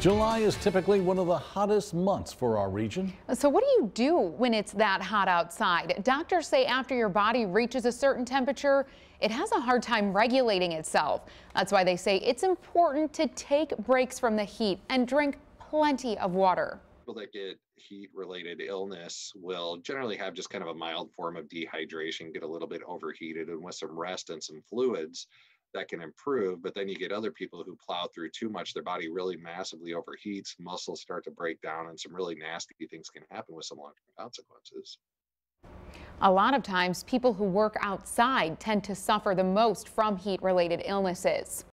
July is typically one of the hottest months for our region. So what do you do when it's that hot outside? Doctors say after your body reaches a certain temperature, it has a hard time regulating itself. That's why they say it's important to take breaks from the heat and drink plenty of water. People that get heat related illness will generally have just kind of a mild form of dehydration, get a little bit overheated, and with some rest and some fluids, that can improve. But then you get other people who plow through too much, their body really massively overheats, muscles start to break down, and some really nasty things can happen with some long term consequences. A lot of times, people who work outside tend to suffer the most from heat related illnesses.